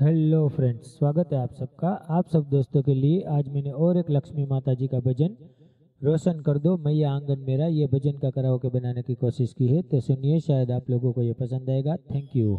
Hello friends, स्वागत है आप सबका। आप सब दोस्तों के लिए आज मैंने और एक लक्ष्मी माता जी का भजन रोशन कर दो। मैया आँगन मेरा, ये भजन का कराओ के बनाने की कोशिश की है। तो सुनिए, शायद आप लोगों को ये पसंद आएगा। Thank you